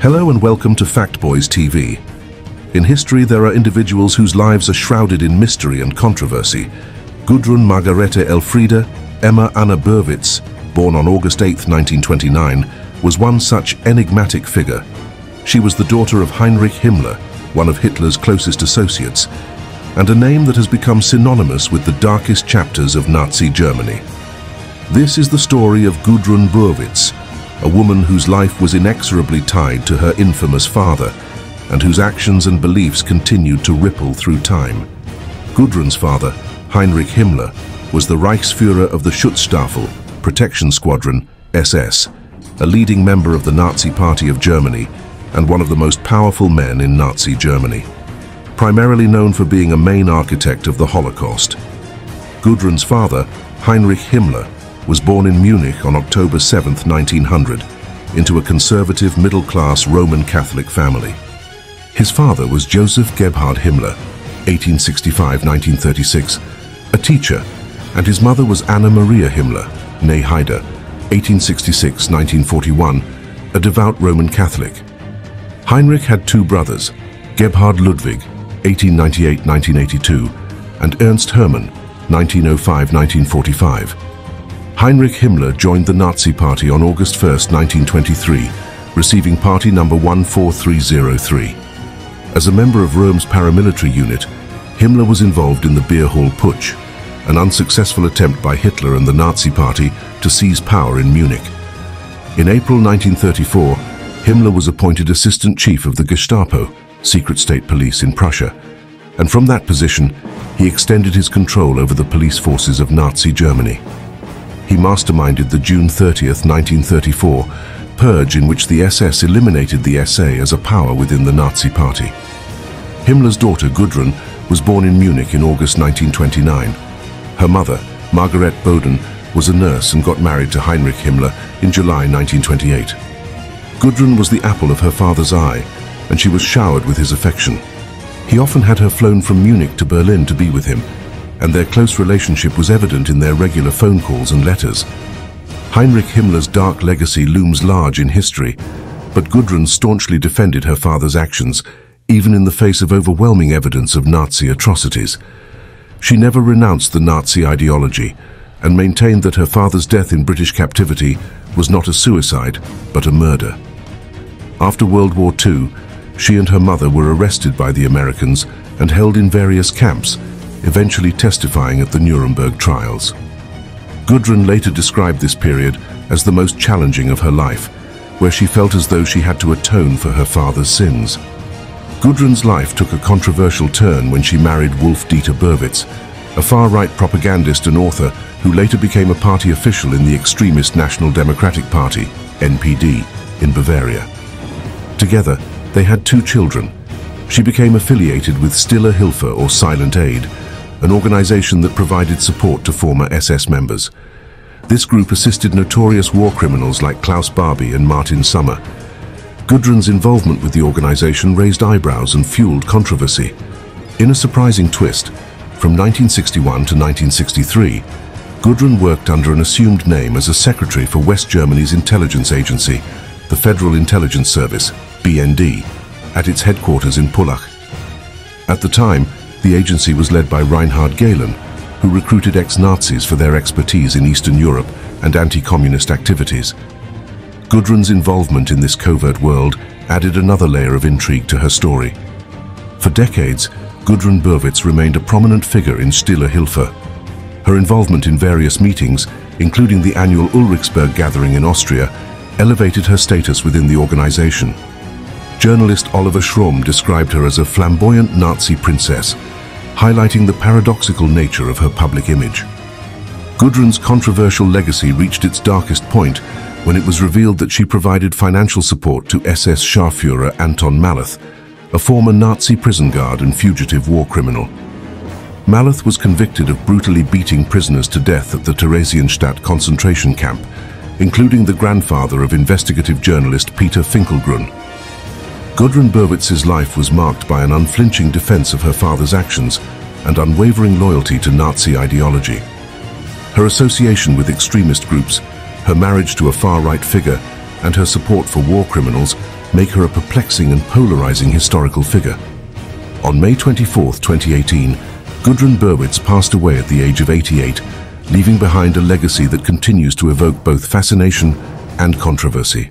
Hello and welcome to Factboyz TV. In history, there are individuals whose lives are shrouded in mystery and controversy. Gudrun Margarete Elfriede, Emma Anna Burwitz, born on August 8, 1929, was one such enigmatic figure. She was the daughter of Heinrich Himmler, one of Hitler's closest associates, and a name that has become synonymous with the darkest chapters of Nazi Germany. This is the story of Gudrun Burwitz, a woman whose life was inexorably tied to her infamous father, and whose actions and beliefs continued to ripple through time. Gudrun's father, Heinrich Himmler, was the Reichsfuhrer of the Schutzstaffel, Protection Squadron, SS, a leading member of the Nazi Party of Germany and one of the most powerful men in Nazi Germany. Primarily known for being a main architect of the Holocaust. Gudrun's father, Heinrich Himmler, was born in Munich on October 7, 1900, into a conservative middle-class Roman Catholic family. His father was Joseph Gebhard Himmler, 1865-1936, a teacher, and his mother was Anna Maria Himmler, née Heide, 1866-1941, a devout Roman Catholic. Heinrich had two brothers, Gebhard Ludwig, 1898-1982, and Ernst Hermann, 1905-1945. Heinrich Himmler joined the Nazi Party on August 1, 1923, receiving party number 14303. As a member of Röhm's paramilitary unit, Himmler was involved in the Beer Hall Putsch, an unsuccessful attempt by Hitler and the Nazi Party to seize power in Munich. In April 1934, Himmler was appointed Assistant Chief of the Gestapo, secret state police in Prussia, and from that position, he extended his control over the police forces of Nazi Germany. He masterminded the June 30th, 1934, purge in which the SS eliminated the SA as a power within the Nazi Party. Himmler's daughter Gudrun was born in Munich in August 1929. Her mother, Margaret Boden, was a nurse and got married to Heinrich Himmler in July 1928. Gudrun was the apple of her father's eye, and she was showered with his affection. He often had her flown from Munich to Berlin to be with him, and their close relationship was evident in their regular phone calls and letters. Heinrich Himmler's dark legacy looms large in history, but Gudrun staunchly defended her father's actions, even in the face of overwhelming evidence of Nazi atrocities. She never renounced the Nazi ideology and maintained that her father's death in British captivity was not a suicide, but a murder. After World War II, she and her mother were arrested by the Americans and held in various camps, eventually testifying at the Nuremberg trials. Gudrun later described this period as the most challenging of her life, where she felt as though she had to atone for her father's sins. Gudrun's life took a controversial turn when she married Wulf Dieter Burwitz, a far-right propagandist and author who later became a party official in the extremist National Democratic Party, NPD, in Bavaria. Together, they had two children. She became affiliated with Stille Hilfe or Silent Aid, an organization that provided support to former SS members. This group assisted notorious war criminals like Klaus Barbie and Martin Sommer. Gudrun's involvement with the organization raised eyebrows and fueled controversy. In a surprising twist, from 1961 to 1963, Gudrun worked under an assumed name as a secretary for West Germany's intelligence agency, the Federal Intelligence Service, BND, at its headquarters in Pullach. At the time, the agency was led by Reinhard Gehlen, who recruited ex-Nazis for their expertise in Eastern Europe and anti-communist activities. Gudrun's involvement in this covert world added another layer of intrigue to her story. For decades, Gudrun Burwitz remained a prominent figure in Stille Hilfe. Her involvement in various meetings, including the annual Ulrichsberg gathering in Austria, elevated her status within the organization. Journalist Oliver Schröm described her as a flamboyant Nazi princess, highlighting the paradoxical nature of her public image. Gudrun's controversial legacy reached its darkest point when it was revealed that she provided financial support to SS Scharführer Anton Malloth, a former Nazi prison guard and fugitive war criminal. Malloth was convicted of brutally beating prisoners to death at the Theresienstadt concentration camp, including the grandfather of investigative journalist Peter Finkelgrün. Gudrun Burwitz's life was marked by an unflinching defense of her father's actions and unwavering loyalty to Nazi ideology. Her association with extremist groups, her marriage to a far-right figure, and her support for war criminals make her a perplexing and polarizing historical figure. On May 24, 2018, Gudrun Burwitz passed away at the age of 88, leaving behind a legacy that continues to evoke both fascination and controversy.